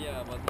yeah, but